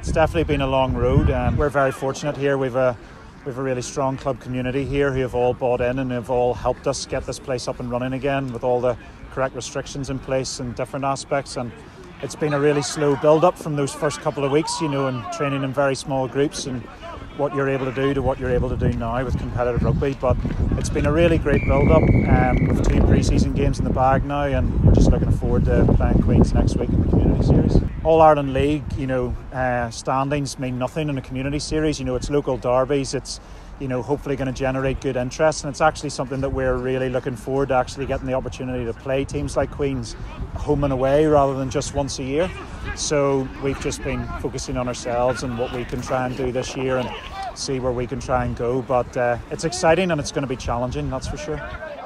It's definitely been a long road. Um, we're very fortunate here. We've a we've a really strong club community here who have all bought in and have all helped us get this place up and running again with all the correct restrictions in place and different aspects. And it's been a really slow build up from those first couple of weeks, you know, and training in very small groups and what you're able to do to what you're able to do now with competitive rugby. But it's been a really great build up um, with two pre season games in the bag now, and we're just looking forward to playing Queens next week in the community series. All Ireland League, you know, uh, standings mean nothing in a community series. You know, it's local derbies, it's you know, hopefully going to generate good interest. And it's actually something that we're really looking forward to actually getting the opportunity to play teams like Queens home and away rather than just once a year. So we've just been focusing on ourselves and what we can try and do this year and see where we can try and go. But uh, it's exciting and it's going to be challenging, that's for sure.